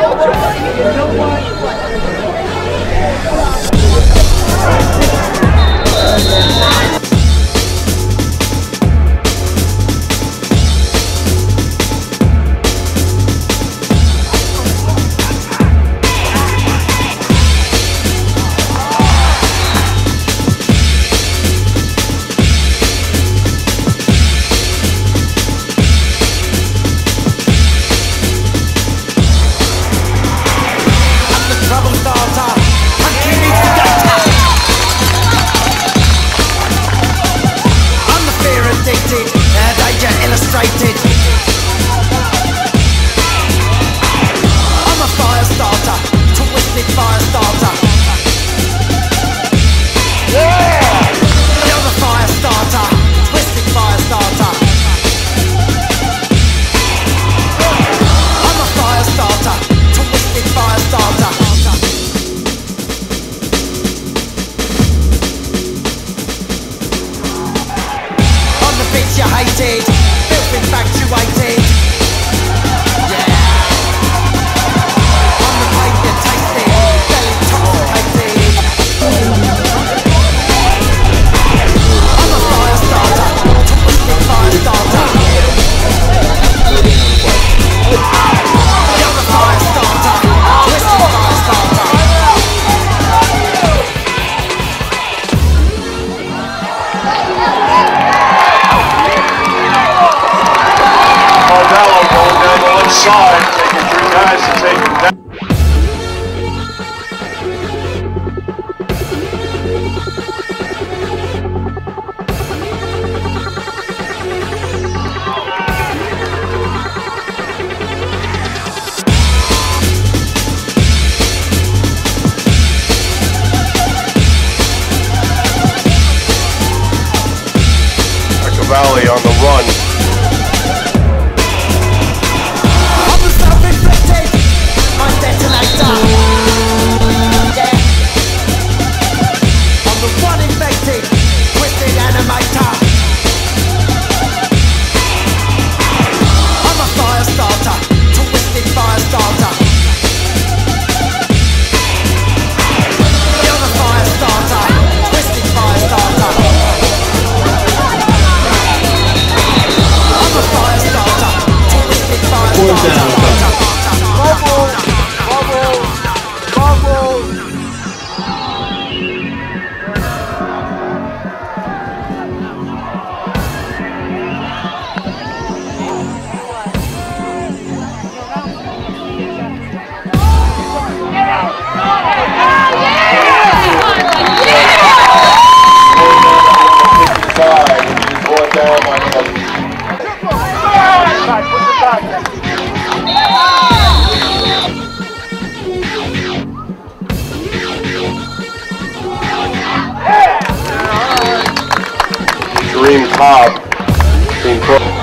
Don't worry, don't worry. Take. saw taking three guys to take him down. Valley on the run. mob.